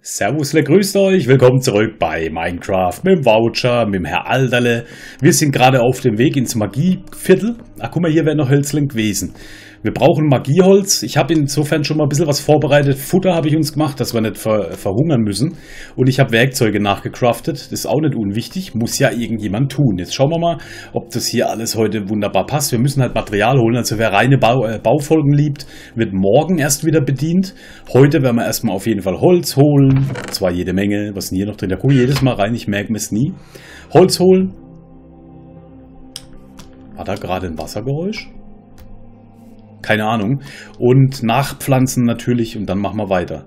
Servusle, grüßt euch, willkommen zurück bei Minecraft mit dem Voucher, mit dem Herr Alderle. Wir sind gerade auf dem Weg ins Magieviertel. Ach, guck mal, hier wäre noch Hölzling gewesen. Wir brauchen Magieholz. Ich habe insofern schon mal ein bisschen was vorbereitet. Futter habe ich uns gemacht, dass wir nicht ver verhungern müssen. Und ich habe Werkzeuge nachgecraftet. Das ist auch nicht unwichtig. Muss ja irgendjemand tun. Jetzt schauen wir mal, ob das hier alles heute wunderbar passt. Wir müssen halt Material holen. Also wer reine Bau äh, Baufolgen liebt, wird morgen erst wieder bedient. Heute werden wir erstmal auf jeden Fall Holz holen. Zwar jede Menge. Was ist denn hier noch drin? Da gucke ich jedes Mal rein. Ich merke mir es nie. Holz holen. War da gerade ein Wassergeräusch? Keine Ahnung. Und nachpflanzen natürlich und dann machen wir weiter.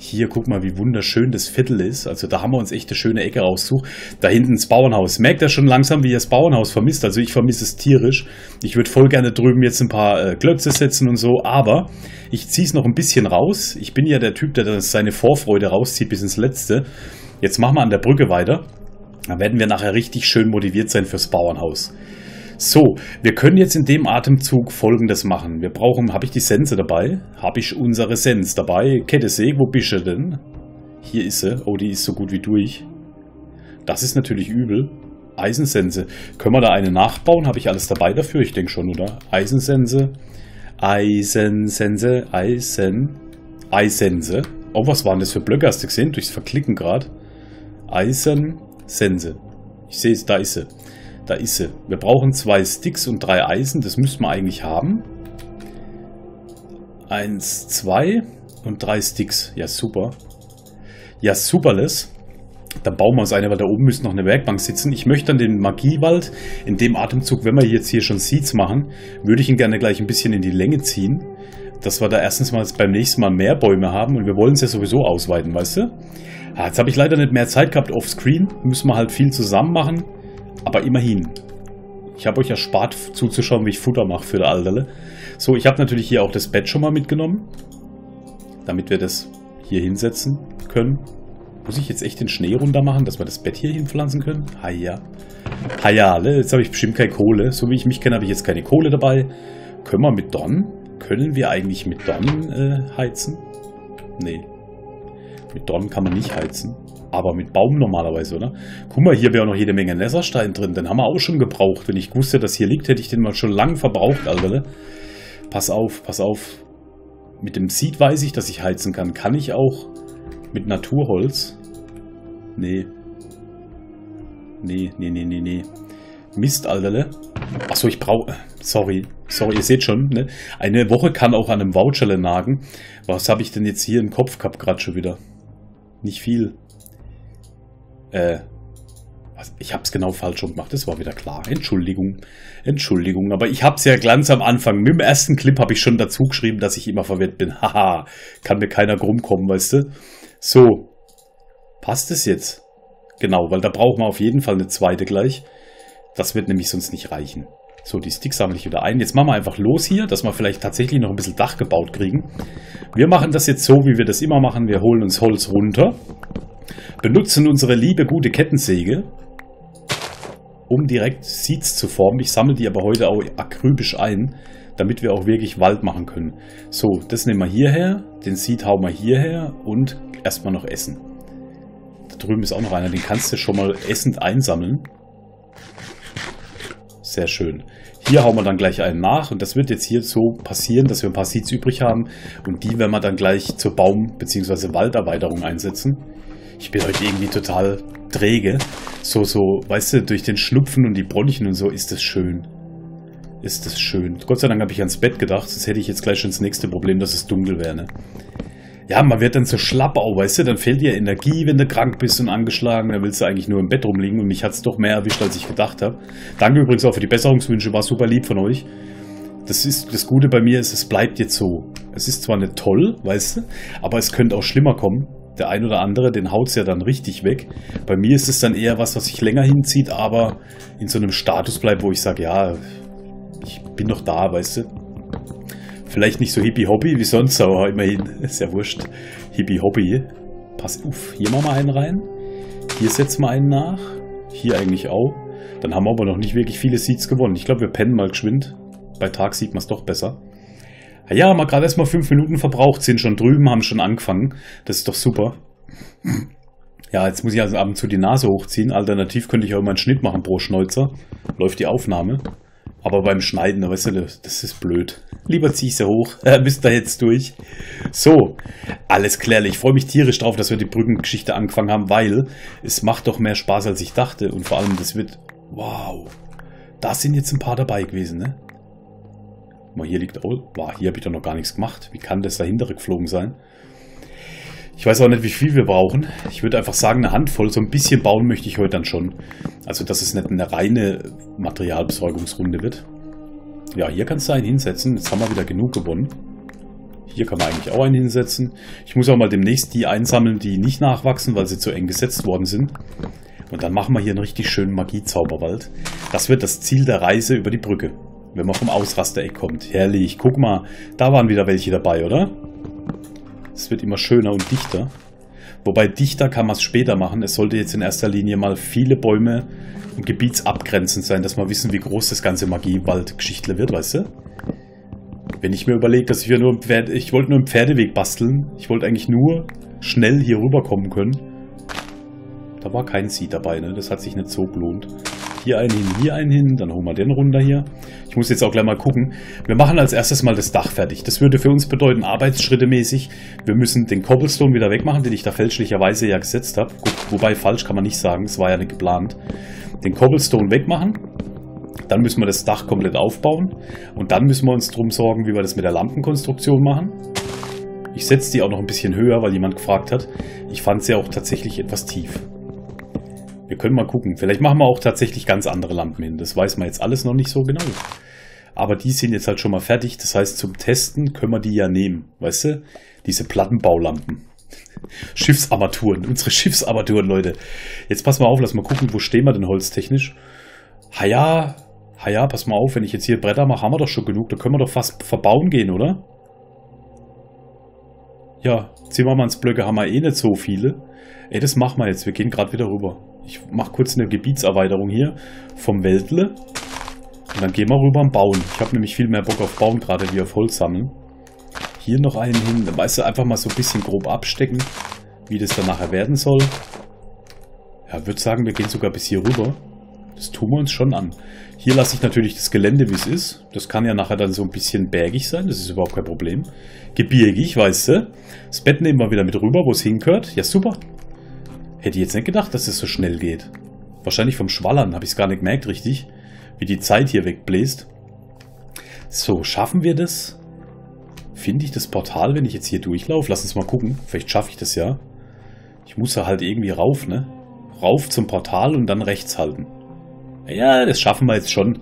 Hier, guck mal, wie wunderschön das Viertel ist. Also da haben wir uns echt eine schöne Ecke rausgesucht. Da hinten das Bauernhaus. Merkt er schon langsam, wie er das Bauernhaus vermisst? Also ich vermisse es tierisch. Ich würde voll gerne drüben jetzt ein paar äh, Klötze setzen und so. Aber ich ziehe es noch ein bisschen raus. Ich bin ja der Typ, der seine Vorfreude rauszieht bis ins Letzte. Jetzt machen wir an der Brücke weiter. Da werden wir nachher richtig schön motiviert sein fürs Bauernhaus. So, wir können jetzt in dem Atemzug folgendes machen. Wir brauchen, habe ich die Sense dabei? Habe ich unsere Sense dabei? Kette See, wo bist du denn? Hier ist sie. Oh, die ist so gut wie durch. Das ist natürlich übel. Eisensense. Können wir da eine nachbauen? Habe ich alles dabei dafür? Ich denke schon, oder? Eisensense. Eisensense. Eisen. Eisense. Oh, was waren das für Blöcke? Hast du gesehen? Durchs Verklicken gerade. Eisensense. Ich sehe es, da ist sie. Da ist sie. Wir brauchen zwei Sticks und drei Eisen. Das müssten wir eigentlich haben. Eins, zwei und drei Sticks. Ja, super. Ja, superles. Dann bauen wir uns eine, weil da oben müsste noch eine Werkbank sitzen. Ich möchte dann den Magiewald in dem Atemzug, wenn wir jetzt hier schon Seeds machen, würde ich ihn gerne gleich ein bisschen in die Länge ziehen. Dass wir da erstens mal beim nächsten Mal mehr Bäume haben und wir wollen es ja sowieso ausweiten, weißt du? Ja, jetzt habe ich leider nicht mehr Zeit gehabt offscreen. Müssen wir halt viel zusammen machen. Aber immerhin. Ich habe euch erspart zuzuschauen, wie ich Futter mache für der Alterle. So, ich habe natürlich hier auch das Bett schon mal mitgenommen. Damit wir das hier hinsetzen können. Muss ich jetzt echt den Schnee runter machen, dass wir das Bett hier hinpflanzen können? Haja. Haja, ne? jetzt habe ich bestimmt keine Kohle. So wie ich mich kenne, habe ich jetzt keine Kohle dabei. Können wir mit Don? Können wir eigentlich mit Don äh, heizen? Nee. Mit Don kann man nicht heizen. Aber mit Baum normalerweise, oder? Guck mal, hier wäre noch jede Menge Netherstein drin. Den haben wir auch schon gebraucht. Wenn ich wusste, dass hier liegt, hätte ich den mal schon lang verbraucht, Alter. Pass auf, pass auf. Mit dem Seed weiß ich, dass ich heizen kann. Kann ich auch mit Naturholz? Nee. Nee, nee, nee, nee, nee. Mist, Alterle. Achso, ich brauche... Sorry. Sorry, ihr seht schon, ne? Eine Woche kann auch an einem Voucherle nagen. Was habe ich denn jetzt hier im Kopf gehabt gerade schon wieder? Nicht viel. Äh, ich habe es genau falsch gemacht, das war wieder klar. Entschuldigung, Entschuldigung. Aber ich habe es ja ganz am Anfang, mit dem ersten Clip habe ich schon dazu geschrieben, dass ich immer verwirrt bin. Haha, kann mir keiner krumm kommen, weißt du? So, passt es jetzt? Genau, weil da brauchen wir auf jeden Fall eine zweite gleich. Das wird nämlich sonst nicht reichen. So, die Sticks sammle ich wieder ein. Jetzt machen wir einfach los hier, dass wir vielleicht tatsächlich noch ein bisschen Dach gebaut kriegen. Wir machen das jetzt so, wie wir das immer machen. Wir holen uns Holz runter benutzen unsere liebe gute Kettensäge, um direkt Seeds zu formen. Ich sammle die aber heute auch akribisch ein, damit wir auch wirklich Wald machen können. So, das nehmen wir hierher, den Seed hauen wir hierher und erstmal noch essen. Da drüben ist auch noch einer, den kannst du schon mal essend einsammeln. Sehr schön. Hier hauen wir dann gleich einen nach und das wird jetzt hier so passieren, dass wir ein paar Seeds übrig haben und die werden wir dann gleich zur Baum- bzw. Walderweiterung einsetzen. Ich bin heute irgendwie total träge. So, so, weißt du, durch den Schnupfen und die Bronchien und so ist das schön. Ist das schön. Gott sei Dank habe ich ans Bett gedacht, sonst hätte ich jetzt gleich schon das nächste Problem, dass es dunkel wäre, ne? Ja, man wird dann so schlapp auch, weißt du, dann fehlt dir Energie, wenn du krank bist und angeschlagen, dann willst du eigentlich nur im Bett rumliegen und mich hat es doch mehr erwischt, als ich gedacht habe. Danke übrigens auch für die Besserungswünsche, war super lieb von euch. Das ist das Gute bei mir ist, es bleibt jetzt so. Es ist zwar nicht toll, weißt du, aber es könnte auch schlimmer kommen der ein oder andere, den haut es ja dann richtig weg. Bei mir ist es dann eher was, was sich länger hinzieht, aber in so einem Status bleibt, wo ich sage, ja, ich bin noch da, weißt du. Vielleicht nicht so hippie-hobby wie sonst, aber immerhin, ist ja wurscht. Hippie-hobby. Pass auf, hier machen wir einen rein. Hier setzen wir einen nach. Hier eigentlich auch. Dann haben wir aber noch nicht wirklich viele Seeds gewonnen. Ich glaube, wir pennen mal geschwind. Bei Tag sieht man es doch besser. Ja, mal gerade erst mal fünf Minuten verbraucht, sind schon drüben, haben schon angefangen. Das ist doch super. Ja, jetzt muss ich also ab und zu die Nase hochziehen. Alternativ könnte ich auch mal einen Schnitt machen pro Schnäuzer. Läuft die Aufnahme. Aber beim Schneiden, weißt du, das ist blöd. Lieber ziehe ich sie hoch. Äh, bist da jetzt durch. So, alles klärlich. Ich freue mich tierisch drauf, dass wir die Brückengeschichte angefangen haben, weil es macht doch mehr Spaß, als ich dachte. Und vor allem, das wird... Wow. Da sind jetzt ein paar dabei gewesen, ne? Mal hier liegt... Oh, wow, hier habe ich doch noch gar nichts gemacht. Wie kann das dahinter geflogen sein? Ich weiß auch nicht, wie viel wir brauchen. Ich würde einfach sagen, eine Handvoll. So ein bisschen bauen möchte ich heute dann schon. Also, dass es nicht eine reine Materialbesorgungsrunde wird. Ja, hier kannst du einen hinsetzen. Jetzt haben wir wieder genug gewonnen. Hier kann man eigentlich auch einen hinsetzen. Ich muss auch mal demnächst die einsammeln, die nicht nachwachsen, weil sie zu eng gesetzt worden sind. Und dann machen wir hier einen richtig schönen Magiezauberwald. Das wird das Ziel der Reise über die Brücke. Wenn man vom Ausrastereck kommt. Herrlich. Guck mal, da waren wieder welche dabei, oder? Es wird immer schöner und dichter. Wobei dichter kann man es später machen. Es sollte jetzt in erster Linie mal viele Bäume und gebietsabgrenzend sein, dass wir wissen, wie groß das ganze Magiewald-Geschichtle wird, weißt du? Wenn ich mir überlege, dass ich nur Pferd, ich wollte nur einen Pferdeweg basteln. Ich wollte eigentlich nur schnell hier rüberkommen können. Da war kein Seed dabei, ne? Das hat sich nicht so gelohnt. Hier einen hin, hier einen hin, dann holen wir den runter hier. Ich muss jetzt auch gleich mal gucken. Wir machen als erstes mal das Dach fertig. Das würde für uns bedeuten, Arbeitsschritte mäßig, wir müssen den Cobblestone wieder wegmachen, den ich da fälschlicherweise ja gesetzt habe. Wobei falsch kann man nicht sagen, es war ja nicht geplant. Den Cobblestone wegmachen, dann müssen wir das Dach komplett aufbauen und dann müssen wir uns darum sorgen, wie wir das mit der Lampenkonstruktion machen. Ich setze die auch noch ein bisschen höher, weil jemand gefragt hat. Ich fand sie auch tatsächlich etwas tief. Wir können mal gucken. Vielleicht machen wir auch tatsächlich ganz andere Lampen hin. Das weiß man jetzt alles noch nicht so genau. Aber die sind jetzt halt schon mal fertig. Das heißt, zum Testen können wir die ja nehmen. Weißt du? Diese Plattenbaulampen. Schiffsarmaturen. Unsere Schiffsarmaturen, Leute. Jetzt pass mal auf, lass mal gucken, wo stehen wir denn holztechnisch. Ha ja, ha ja, pass mal auf, wenn ich jetzt hier Bretter mache, haben wir doch schon genug. Da können wir doch fast verbauen gehen, oder? Ja, Zimmermannsblöcke haben wir eh nicht so viele. Ey, das machen wir jetzt. Wir gehen gerade wieder rüber. Ich mache kurz eine Gebietserweiterung hier vom Weltle. Und dann gehen wir rüber und bauen. Ich habe nämlich viel mehr Bock auf Bauen, gerade wie auf Holz sammeln. Hier noch einen hin. Weißt du, einfach mal so ein bisschen grob abstecken, wie das dann nachher werden soll. Ja, würde sagen, wir gehen sogar bis hier rüber. Das tun wir uns schon an. Hier lasse ich natürlich das Gelände, wie es ist. Das kann ja nachher dann so ein bisschen bergig sein. Das ist überhaupt kein Problem. Gebirgig, weißt du. Das Bett nehmen wir wieder mit rüber, wo es hingehört. Ja, super. Hätte jetzt nicht gedacht, dass es so schnell geht. Wahrscheinlich vom Schwallern habe ich es gar nicht gemerkt, richtig. Wie die Zeit hier wegbläst. So, schaffen wir das? Finde ich das Portal, wenn ich jetzt hier durchlaufe? Lass uns mal gucken. Vielleicht schaffe ich das ja. Ich muss da halt irgendwie rauf, ne? Rauf zum Portal und dann rechts halten. Ja, das schaffen wir jetzt schon.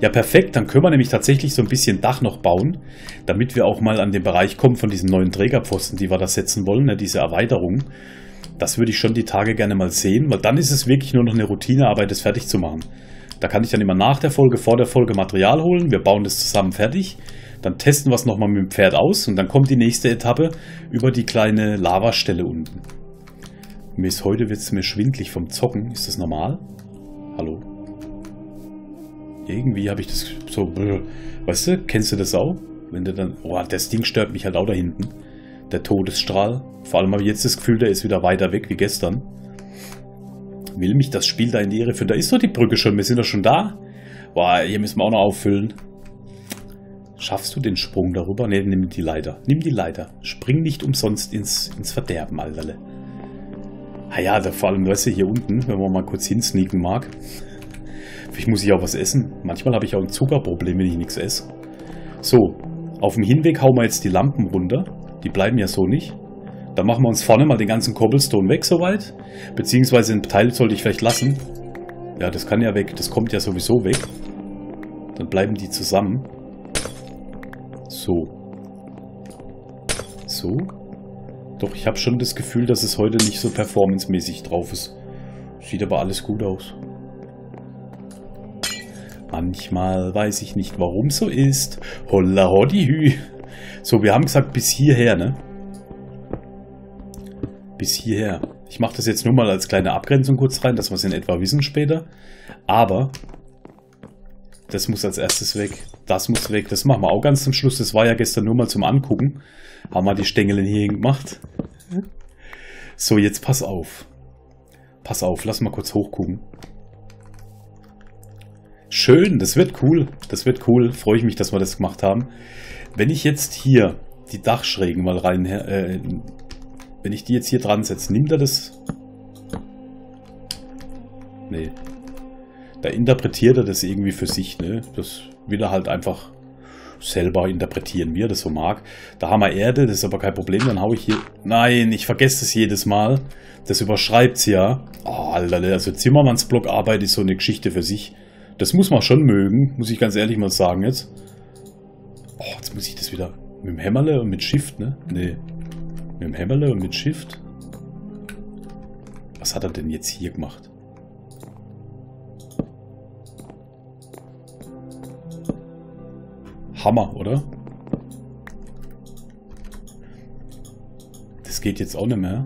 Ja, perfekt. Dann können wir nämlich tatsächlich so ein bisschen Dach noch bauen, damit wir auch mal an den Bereich kommen von diesen neuen Trägerpfosten, die wir da setzen wollen, ne? diese Erweiterung. Das würde ich schon die Tage gerne mal sehen, weil dann ist es wirklich nur noch eine Routinearbeit, das fertig zu machen. Da kann ich dann immer nach der Folge, vor der Folge Material holen, wir bauen das zusammen fertig, dann testen wir es nochmal mit dem Pferd aus und dann kommt die nächste Etappe über die kleine Lavastelle unten. Ist heute wird es mir schwindlig vom Zocken. Ist das normal? Hallo? Irgendwie habe ich das so... Weißt du, kennst du das auch? Wenn du dann... Oh, das Ding stört mich halt auch da hinten der Todesstrahl. Vor allem habe ich jetzt das Gefühl, der ist wieder weiter weg wie gestern. Will mich das Spiel da in die Irre führen? Da ist doch die Brücke schon, wir sind doch schon da. Boah, hier müssen wir auch noch auffüllen. Schaffst du den Sprung darüber? Ne, nimm die Leiter. Nimm die Leiter. Spring nicht umsonst ins, ins Verderben, Alterle. Ah ja, da vor allem, weißt du, hier unten, wenn man mal kurz hinsneaken mag. Vielleicht muss ich auch was essen. Manchmal habe ich auch ein Zuckerproblem, wenn ich nichts esse. So, auf dem Hinweg hauen wir jetzt die Lampen runter. Die bleiben ja so nicht. Dann machen wir uns vorne mal den ganzen Cobblestone weg soweit. Beziehungsweise ein Teil sollte ich vielleicht lassen. Ja, das kann ja weg. Das kommt ja sowieso weg. Dann bleiben die zusammen. So. So. Doch, ich habe schon das Gefühl, dass es heute nicht so performancemäßig drauf ist. Sieht aber alles gut aus. Manchmal weiß ich nicht, warum so ist. Holla hoddi hü. So, wir haben gesagt bis hierher, ne? Bis hierher. Ich mache das jetzt nur mal als kleine Abgrenzung kurz rein, dass wir es in etwa wissen später. Aber Das muss als erstes weg. Das muss weg. Das machen wir auch ganz zum Schluss. Das war ja gestern nur mal zum Angucken. Haben wir die Stängel hier gemacht. So, jetzt pass auf. Pass auf, lass mal kurz hochgucken. Schön, das wird cool. Das wird cool. Freue ich mich, dass wir das gemacht haben. Wenn ich jetzt hier die Dachschrägen mal rein... Äh, wenn ich die jetzt hier dran setze, nimmt er das... Nee. Da interpretiert er das irgendwie für sich, ne? Das will er halt einfach selber interpretieren, wie er das so mag. Da haben wir Erde, das ist aber kein Problem. Dann haue ich hier... Nein, ich vergesse es jedes Mal. Das überschreibt es ja. Oh, Alter, also Zimmermanns Blockarbeit ist so eine Geschichte für sich. Das muss man schon mögen, muss ich ganz ehrlich mal sagen jetzt. Oh, jetzt muss ich das wieder mit dem Hämmerle und mit Shift, ne? Nee. Mit dem Hämmerle und mit Shift. Was hat er denn jetzt hier gemacht? Hammer, oder? Das geht jetzt auch nicht mehr.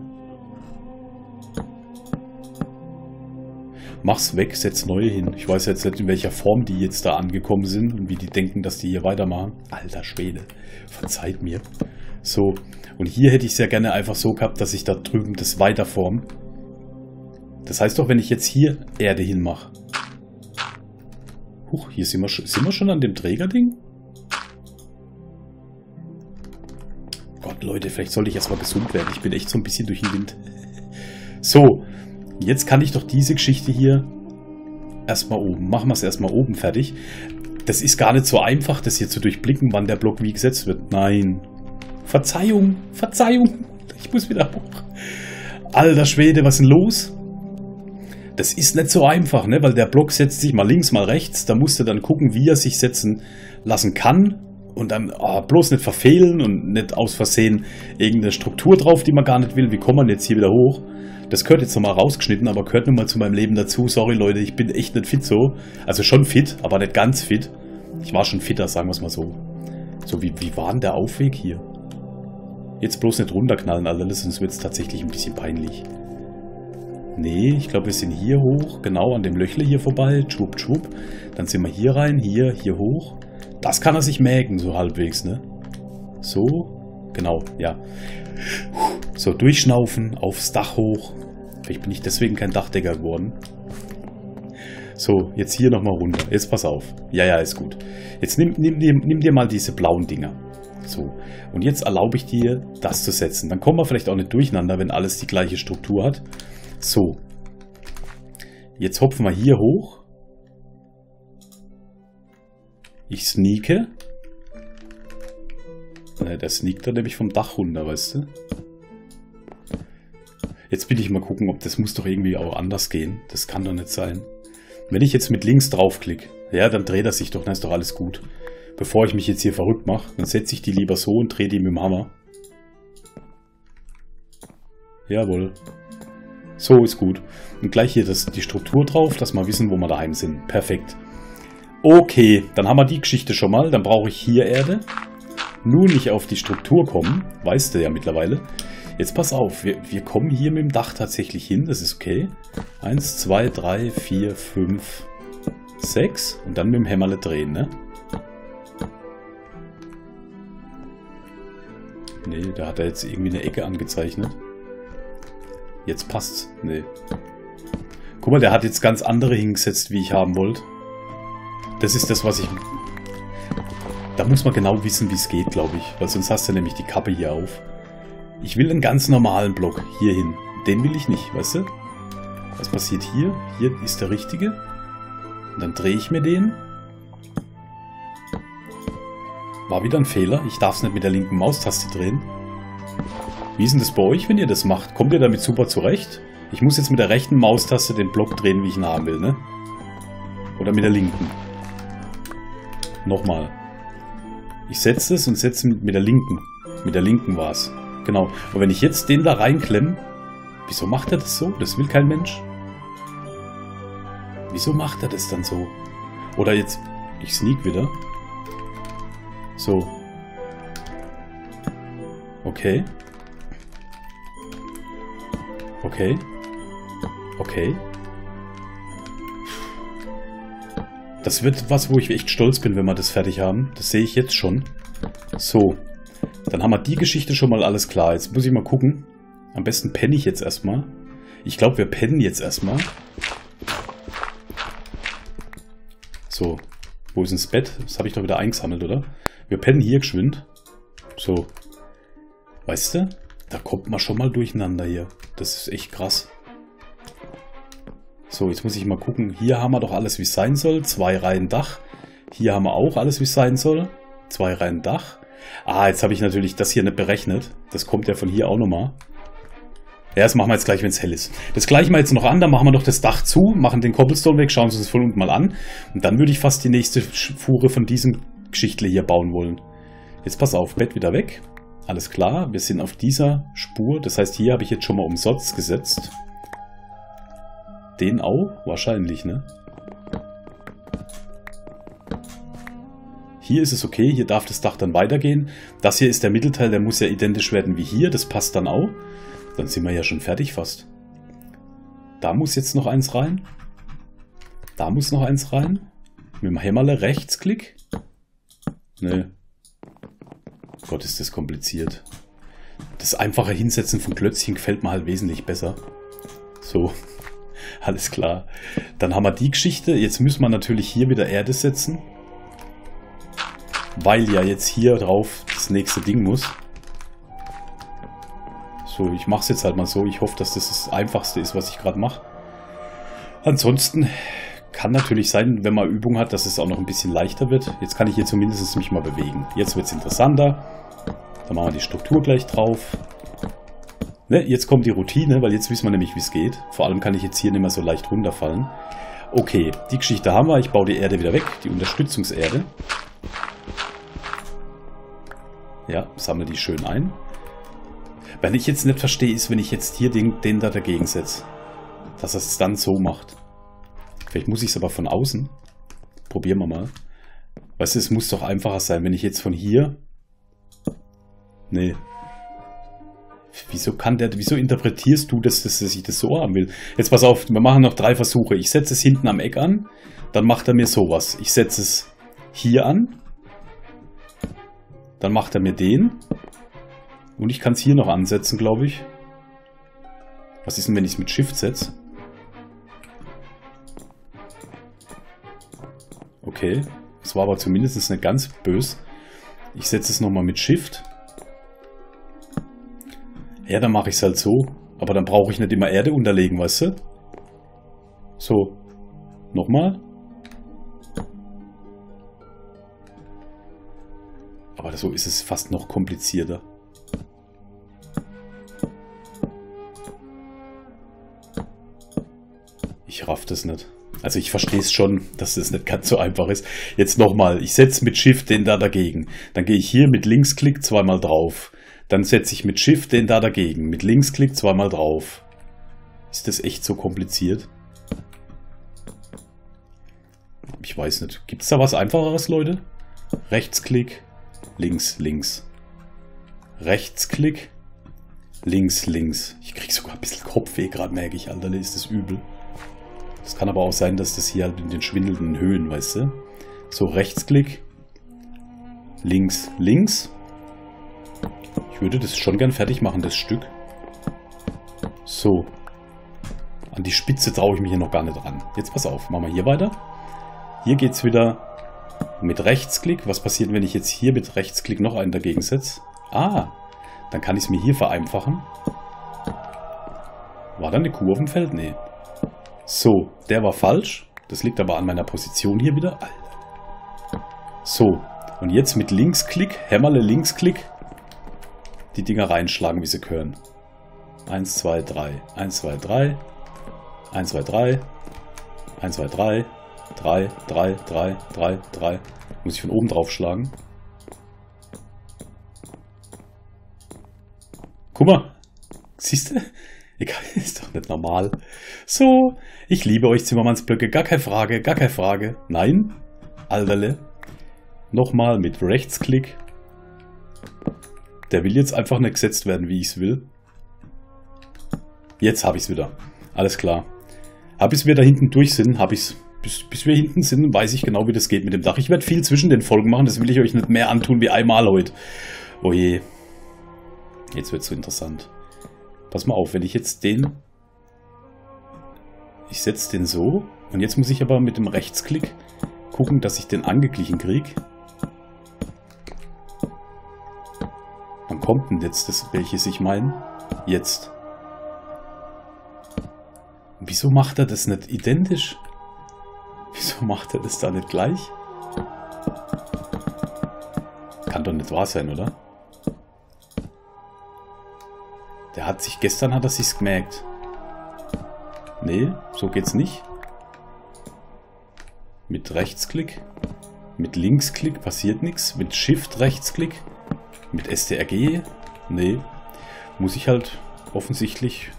Mach's weg, setz neue hin. Ich weiß jetzt nicht, in welcher Form die jetzt da angekommen sind und wie die denken, dass die hier weitermachen. Alter Schwede, verzeiht mir. So, und hier hätte ich sehr gerne einfach so gehabt, dass ich da drüben das weiterform. Das heißt doch, wenn ich jetzt hier Erde hinmache. Huch, hier sind wir, sind wir schon an dem Trägerding? Gott, Leute, vielleicht sollte ich erstmal gesund werden. Ich bin echt so ein bisschen durch den Wind. So, Jetzt kann ich doch diese Geschichte hier erstmal oben. Machen wir es erstmal oben fertig. Das ist gar nicht so einfach, das hier zu durchblicken, wann der Block wie gesetzt wird. Nein. Verzeihung, Verzeihung. Ich muss wieder hoch. Alter Schwede, was ist denn los? Das ist nicht so einfach, ne? weil der Block setzt sich mal links, mal rechts. Da musst du dann gucken, wie er sich setzen lassen kann. Und dann oh, bloß nicht verfehlen und nicht aus Versehen irgendeine Struktur drauf, die man gar nicht will. Wie kommt man jetzt hier wieder hoch? Das gehört jetzt nochmal rausgeschnitten, aber gehört nun mal zu meinem Leben dazu. Sorry Leute, ich bin echt nicht fit so. Also schon fit, aber nicht ganz fit. Ich war schon fitter, sagen wir es mal so. So, wie, wie war denn der Aufweg hier? Jetzt bloß nicht runterknallen, Alter, sonst wird es tatsächlich ein bisschen peinlich. Nee, ich glaube, wir sind hier hoch, genau an dem Löchle hier vorbei. Schwupp, schwupp. Dann sind wir hier rein, hier, hier hoch. Das kann er sich mägen, so halbwegs, ne? So, genau, ja. So, durchschnaufen, aufs Dach hoch. Vielleicht bin ich deswegen kein Dachdecker geworden. So, jetzt hier nochmal runter. Jetzt pass auf. Ja, ja, ist gut. Jetzt nimm, nimm, nimm, nimm dir mal diese blauen Dinger. So, und jetzt erlaube ich dir, das zu setzen. Dann kommen wir vielleicht auch nicht durcheinander, wenn alles die gleiche Struktur hat. So. Jetzt hopfen wir hier hoch. Ich sneake. Äh, der sneakt da nämlich vom Dach runter, weißt du? Jetzt will ich mal gucken, ob das muss doch irgendwie auch anders gehen. Das kann doch nicht sein. Wenn ich jetzt mit links draufklicke, ja, dann dreht er sich doch, dann ist doch alles gut. Bevor ich mich jetzt hier verrückt mache, dann setze ich die lieber so und drehe die mit dem Hammer. Jawohl. So ist gut. Und gleich hier das, die Struktur drauf, dass wir wissen, wo wir daheim sind. Perfekt. Okay, dann haben wir die Geschichte schon mal. Dann brauche ich hier Erde nur nicht auf die Struktur kommen, weißt du ja mittlerweile. Jetzt pass auf, wir, wir kommen hier mit dem Dach tatsächlich hin, das ist okay. Eins, zwei, drei, vier, fünf, sechs und dann mit dem Hämmerle drehen, ne? Nee, da hat er jetzt irgendwie eine Ecke angezeichnet. Jetzt passt's. Nee. Guck mal, der hat jetzt ganz andere hingesetzt, wie ich haben wollte. Das ist das, was ich da muss man genau wissen, wie es geht, glaube ich. Weil sonst hast du nämlich die Kappe hier auf. Ich will einen ganz normalen Block hier hin. Den will ich nicht, weißt du? Was passiert hier? Hier ist der richtige. Und dann drehe ich mir den. War wieder ein Fehler. Ich darf es nicht mit der linken Maustaste drehen. Wie ist denn das bei euch, wenn ihr das macht? Kommt ihr damit super zurecht? Ich muss jetzt mit der rechten Maustaste den Block drehen, wie ich ihn haben will, ne? Oder mit der linken. Nochmal. Ich setze es und setze mit der linken. Mit der linken war es. Genau. Und wenn ich jetzt den da reinklemme, wieso macht er das so? Das will kein Mensch. Wieso macht er das dann so? Oder jetzt, ich sneak wieder. So. Okay. Okay. Okay. Das wird was, wo ich echt stolz bin, wenn wir das fertig haben. Das sehe ich jetzt schon. So, dann haben wir die Geschichte schon mal alles klar. Jetzt muss ich mal gucken. Am besten penne ich jetzt erstmal. Ich glaube, wir pennen jetzt erstmal. So, wo ist das Bett? Das habe ich doch wieder eingesammelt, oder? Wir pennen hier geschwind. So. Weißt du? Da kommt man schon mal durcheinander hier. Das ist echt krass. So, jetzt muss ich mal gucken. Hier haben wir doch alles, wie es sein soll. Zwei Reihen Dach. Hier haben wir auch alles, wie es sein soll. Zwei Reihen Dach. Ah, jetzt habe ich natürlich das hier nicht berechnet. Das kommt ja von hier auch nochmal. Ja, das machen wir jetzt gleich, wenn es hell ist. Das gleichen wir jetzt noch an, dann machen wir noch das Dach zu, machen den Cobblestone weg, schauen uns das von unten mal an. Und dann würde ich fast die nächste Fuhre von diesem Geschichtle hier bauen wollen. Jetzt pass auf, Bett wieder weg. Alles klar, wir sind auf dieser Spur. Das heißt, hier habe ich jetzt schon mal umsonst gesetzt. Den auch? Wahrscheinlich, ne? Hier ist es okay, hier darf das Dach dann weitergehen. Das hier ist der Mittelteil, der muss ja identisch werden wie hier. Das passt dann auch. Dann sind wir ja schon fertig fast. Da muss jetzt noch eins rein. Da muss noch eins rein. Mit dem Hämmerle Rechtsklick. Ne. Gott, ist das kompliziert. Das einfache Hinsetzen von Klötzchen gefällt mir halt wesentlich besser. So. Alles klar. Dann haben wir die Geschichte. Jetzt müssen wir natürlich hier wieder Erde setzen weil ja jetzt hier drauf das nächste Ding muss. So, ich mache es jetzt halt mal so. Ich hoffe, dass das das Einfachste ist, was ich gerade mache. Ansonsten kann natürlich sein, wenn man Übung hat, dass es auch noch ein bisschen leichter wird. Jetzt kann ich hier zumindest mich mal bewegen. Jetzt wird es interessanter. Dann machen wir die Struktur gleich drauf. Ne, jetzt kommt die Routine, weil jetzt wissen wir nämlich, wie es geht. Vor allem kann ich jetzt hier nicht mehr so leicht runterfallen. Okay, die Geschichte haben wir. Ich baue die Erde wieder weg, die Unterstützungserde. Ja, sammle die schön ein. Wenn ich jetzt nicht verstehe, ist, wenn ich jetzt hier den, den da dagegen setze. Dass er es dann so macht. Vielleicht muss ich es aber von außen. Probieren wir mal. Weißt du, es muss doch einfacher sein, wenn ich jetzt von hier... Nee. Wieso kann der, wieso interpretierst du, dass, dass, dass ich das so haben will? Jetzt pass auf, wir machen noch drei Versuche. Ich setze es hinten am Eck an, dann macht er mir sowas. Ich setze es hier an, dann macht er mir den. Und ich kann es hier noch ansetzen, glaube ich. Was ist denn, wenn ich es mit Shift setze? Okay. Das war aber zumindest nicht ganz böse. Ich setze es nochmal mit Shift. Ja, dann mache ich es halt so. Aber dann brauche ich nicht immer Erde unterlegen, weißt du? So. Nochmal. Aber so ist es fast noch komplizierter. Ich raff das nicht. Also ich verstehe es schon, dass das nicht ganz so einfach ist. Jetzt nochmal, ich setze mit Shift den da dagegen. Dann gehe ich hier mit Linksklick zweimal drauf. Dann setze ich mit Shift den da dagegen. Mit Linksklick zweimal drauf. Ist das echt so kompliziert? Ich weiß nicht. Gibt es da was Einfacheres, Leute? Rechtsklick, links, links. Rechtsklick, links, links. Ich krieg sogar ein bisschen Kopfweh gerade, merke ich, Alter, ist das übel. Das kann aber auch sein, dass das hier halt in den schwindelnden Höhen, weißt du? So, Rechtsklick, links, links. Ich würde das schon gern fertig machen, das Stück. So. An die Spitze traue ich mich hier noch gar nicht ran. Jetzt pass auf, machen wir hier weiter. Hier geht es wieder mit Rechtsklick. Was passiert, wenn ich jetzt hier mit Rechtsklick noch einen dagegen setze? Ah, dann kann ich es mir hier vereinfachen. War da eine Kuh auf dem Feld? Nee. So, der war falsch. Das liegt aber an meiner Position hier wieder. So, und jetzt mit Linksklick, Hämmerle Linksklick, die Dinger reinschlagen, wie sie gehören. 1, 2, 3, 1, 2, 3, 1, 2, 3, 1, 2, 3, 3, 3, 3, 3, 3. Muss ich von oben drauf schlagen. Guck mal. Siehst du? Egal, ist doch nicht normal. So, ich liebe euch Zimmermannsblöcke. Gar keine Frage, gar keine Frage. Nein, Alterle. Nochmal mit Rechtsklick. Der will jetzt einfach nicht gesetzt werden, wie ich es will. Jetzt habe ich es wieder. Alles klar. Habe ich es wieder hinten durch sind, habe ich es bis, bis wir hinten sind, weiß ich genau, wie das geht mit dem Dach. Ich werde viel zwischen den Folgen machen, das will ich euch nicht mehr antun wie einmal heute. Oh je. Jetzt wird es so interessant. Pass mal auf, wenn ich jetzt den... Ich setze den so. Und jetzt muss ich aber mit dem Rechtsklick gucken, dass ich den angeglichen kriege. Wann kommt denn jetzt das, welches ich meine? Jetzt. Wieso macht er das nicht identisch? Wieso macht er das da nicht gleich? Kann doch nicht wahr sein, oder? Der hat sich, gestern hat er sich's gemerkt. Nee, so geht's nicht. Mit Rechtsklick. Mit Linksklick passiert nichts. Mit Shift Rechtsklick. Mit STRG. Nee. Muss ich halt offensichtlich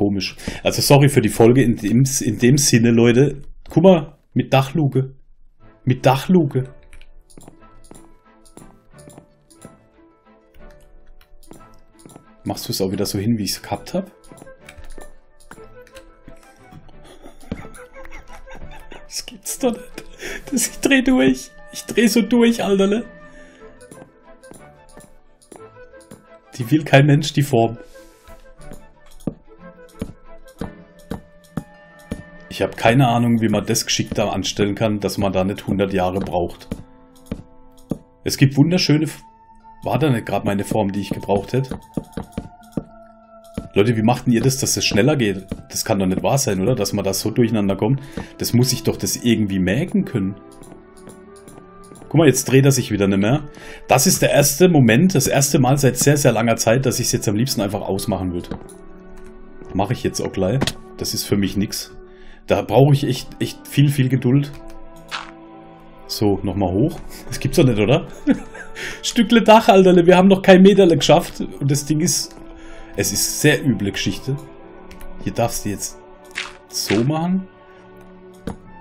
komisch. Also sorry für die Folge in dem, in dem Sinne, Leute. Guck mal, mit Dachluke. Mit Dachluke. Machst du es auch wieder so hin, wie ich es gehabt habe? Das gibt's doch nicht. Das, ich dreh durch. Ich dreh so durch, Alterle. Die will kein Mensch, die Form. Ich habe keine Ahnung, wie man das geschickter anstellen kann, dass man da nicht 100 Jahre braucht. Es gibt wunderschöne... War da nicht gerade meine Form, die ich gebraucht hätte? Leute, wie macht denn ihr das, dass es schneller geht? Das kann doch nicht wahr sein, oder? Dass man da so durcheinander kommt. Das muss ich doch das irgendwie merken können. Guck mal, jetzt dreht er sich wieder nicht mehr. Das ist der erste Moment, das erste Mal seit sehr, sehr langer Zeit, dass ich es jetzt am liebsten einfach ausmachen würde. Mache ich jetzt auch gleich. Das ist für mich nichts. Da brauche ich echt, echt viel, viel Geduld. So, nochmal hoch. Das gibt's doch nicht, oder? Stückle Dach, Alter. Wir haben noch kein Meterle geschafft. Und das Ding ist... Es ist sehr üble Geschichte. Hier darfst du jetzt so machen.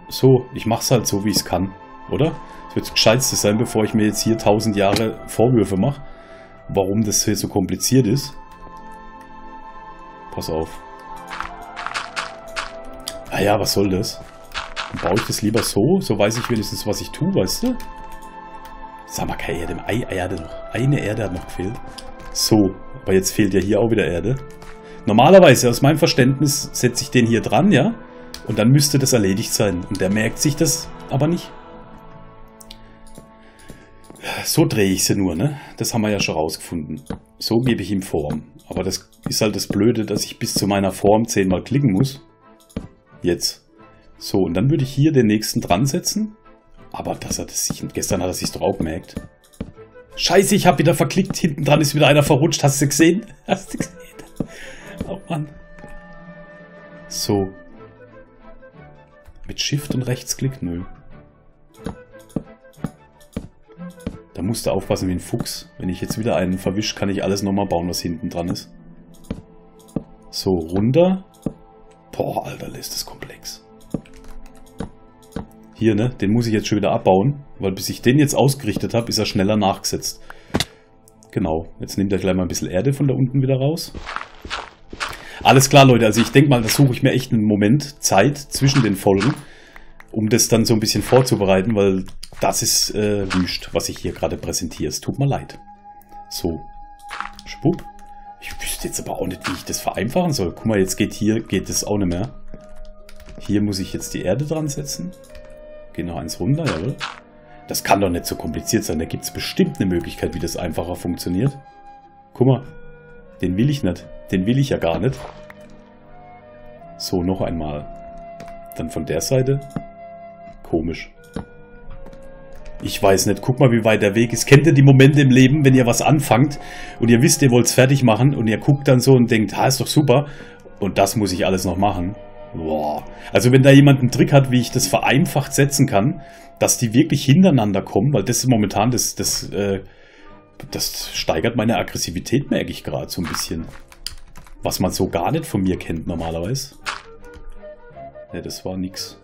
So, ich mach's halt so, wie ich es kann. Oder? Das wird das Gescheitste sein, bevor ich mir jetzt hier tausend Jahre Vorwürfe mache. Warum das hier so kompliziert ist. Pass auf. Ah ja, was soll das? Dann baue ich das lieber so, so weiß ich wenigstens, was ich tue, weißt du? Sag mal, keine Erde, Ei, Erde noch. Eine Erde hat noch gefehlt. So, aber jetzt fehlt ja hier auch wieder Erde. Normalerweise, aus meinem Verständnis, setze ich den hier dran, ja? Und dann müsste das erledigt sein. Und der merkt sich das aber nicht. So drehe ich sie nur, ne? Das haben wir ja schon rausgefunden. So gebe ich ihm Form. Aber das ist halt das Blöde, dass ich bis zu meiner Form zehnmal klicken muss. Jetzt. So, und dann würde ich hier den nächsten dran setzen. Aber dass er das sich, gestern hat er sich auch gemerkt. Scheiße, ich habe wieder verklickt. Hinten dran ist wieder einer verrutscht. Hast du gesehen? Hast du gesehen? Oh Mann. So. Mit Shift und Rechtsklick? Nö. Da musst du aufpassen wie ein Fuchs. Wenn ich jetzt wieder einen verwische, kann ich alles nochmal bauen, was hinten dran ist. So, runter. Boah, Alter, ist das komplex. Hier, ne? Den muss ich jetzt schon wieder abbauen. Weil bis ich den jetzt ausgerichtet habe, ist er schneller nachgesetzt. Genau. Jetzt nimmt er gleich mal ein bisschen Erde von da unten wieder raus. Alles klar, Leute. Also ich denke mal, da suche ich mir echt einen Moment Zeit zwischen den Folgen, um das dann so ein bisschen vorzubereiten, weil das ist äh, wüst, was ich hier gerade präsentiere. Es tut mir leid. So. Schwupp. Ich wüsste jetzt aber auch nicht, wie ich das vereinfachen soll. Guck mal, jetzt geht hier, geht das auch nicht mehr. Hier muss ich jetzt die Erde dran setzen. Geht noch eins runter, jawohl. Das kann doch nicht so kompliziert sein. Da gibt es bestimmt eine Möglichkeit, wie das einfacher funktioniert. Guck mal. Den will ich nicht. Den will ich ja gar nicht. So, noch einmal. Dann von der Seite. Komisch. Ich weiß nicht, guck mal, wie weit der Weg ist. Kennt ihr die Momente im Leben, wenn ihr was anfangt und ihr wisst, ihr wollt es fertig machen und ihr guckt dann so und denkt, ha, ist doch super und das muss ich alles noch machen. Boah. Also wenn da jemand einen Trick hat, wie ich das vereinfacht setzen kann, dass die wirklich hintereinander kommen, weil das ist momentan, das, das, äh, das steigert meine Aggressivität, merke ich gerade so ein bisschen. Was man so gar nicht von mir kennt normalerweise. Ne, das war nix.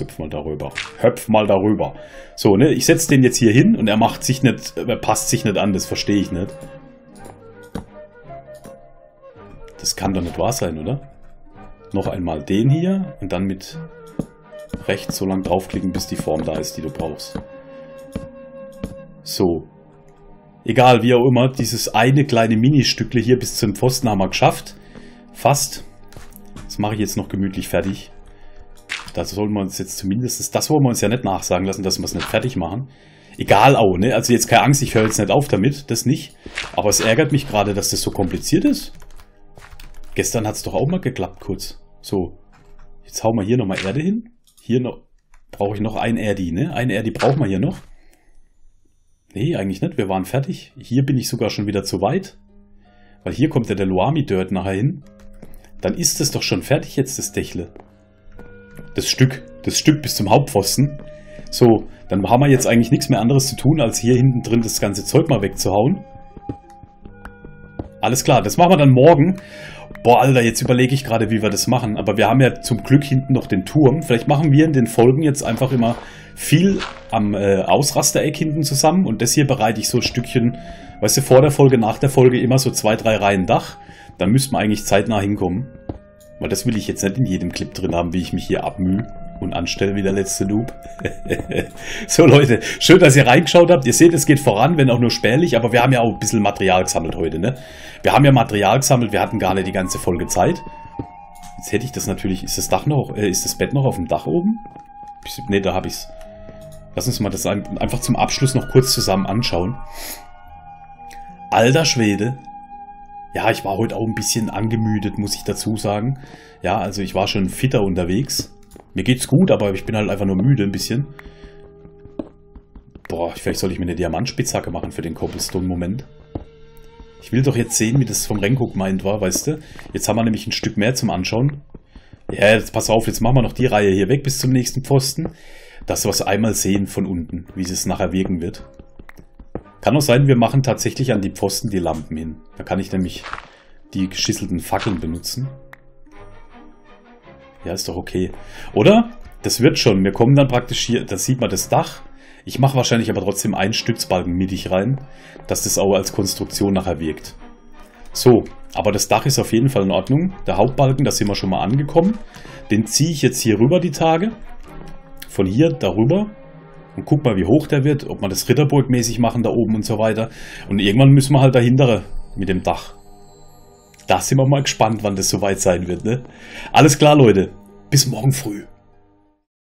Hüpf mal darüber. Hüpf mal darüber. So, ne, ich setze den jetzt hier hin und er macht sich nicht, er passt sich nicht an, das verstehe ich nicht. Das kann doch nicht wahr sein, oder? Noch einmal den hier und dann mit rechts so lang draufklicken, bis die Form da ist, die du brauchst. So. Egal, wie auch immer, dieses eine kleine Ministückle hier bis zum Pfosten haben wir geschafft. Fast. Das mache ich jetzt noch gemütlich fertig. Das sollen wir uns jetzt zumindest, das wollen wir uns ja nicht nachsagen lassen, dass wir es nicht fertig machen. Egal auch, ne? Also jetzt keine Angst, ich höre jetzt nicht auf damit, das nicht. Aber es ärgert mich gerade, dass das so kompliziert ist. Gestern hat es doch auch mal geklappt, kurz. So, jetzt hauen wir hier nochmal Erde hin. Hier noch, brauche ich noch ein Erdi, ne? Ein Erdi brauchen wir hier noch. Nee, eigentlich nicht, wir waren fertig. Hier bin ich sogar schon wieder zu weit. Weil hier kommt ja der Luami Dirt nachher hin. Dann ist es doch schon fertig jetzt, das Dächle. Das Stück, das Stück bis zum Hauptpfosten. So, dann haben wir jetzt eigentlich nichts mehr anderes zu tun, als hier hinten drin das ganze Zeug mal wegzuhauen. Alles klar, das machen wir dann morgen. Boah, Alter, jetzt überlege ich gerade, wie wir das machen. Aber wir haben ja zum Glück hinten noch den Turm. Vielleicht machen wir in den Folgen jetzt einfach immer viel am äh, Ausrastereck hinten zusammen. Und das hier bereite ich so ein Stückchen, weißt du, vor der Folge, nach der Folge immer so zwei, drei Reihen Dach. Da müssten wir eigentlich zeitnah hinkommen. Weil das will ich jetzt nicht in jedem Clip drin haben, wie ich mich hier abmühe und anstelle wie der letzte Noob. so Leute, schön, dass ihr reingeschaut habt. Ihr seht, es geht voran, wenn auch nur spärlich, aber wir haben ja auch ein bisschen Material gesammelt heute. Ne? Wir haben ja Material gesammelt, wir hatten gar nicht die ganze Folge Zeit. Jetzt hätte ich das natürlich, ist das Dach noch, äh, ist das Bett noch auf dem Dach oben? Ne, da habe ich es. Lass uns mal das einfach zum Abschluss noch kurz zusammen anschauen. Alter Schwede. Ja, ich war heute auch ein bisschen angemüdet, muss ich dazu sagen. Ja, also ich war schon fitter unterwegs. Mir geht's gut, aber ich bin halt einfach nur müde ein bisschen. Boah, vielleicht soll ich mir eine Diamantspitzhacke machen für den Cobblestone-Moment. Ich will doch jetzt sehen, wie das vom Renko gemeint war, weißt du? Jetzt haben wir nämlich ein Stück mehr zum Anschauen. Ja, jetzt pass auf, jetzt machen wir noch die Reihe hier weg bis zum nächsten Pfosten. Dass wir es einmal sehen von unten, wie es nachher wirken wird. Kann auch sein, wir machen tatsächlich an die Pfosten die Lampen hin. Da kann ich nämlich die geschisselten Fackeln benutzen. Ja, ist doch okay. Oder? Das wird schon. Wir kommen dann praktisch hier, da sieht man das Dach. Ich mache wahrscheinlich aber trotzdem einen Stützbalken mittig rein, dass das auch als Konstruktion nachher wirkt. So, aber das Dach ist auf jeden Fall in Ordnung. Der Hauptbalken, da sind wir schon mal angekommen. Den ziehe ich jetzt hier rüber die Tage. Von hier darüber. Und guck mal, wie hoch der wird. Ob wir das Ritterburg-mäßig machen da oben und so weiter. Und irgendwann müssen wir halt dahinter mit dem Dach. Da sind wir mal gespannt, wann das soweit sein wird. Ne? Alles klar, Leute. Bis morgen früh.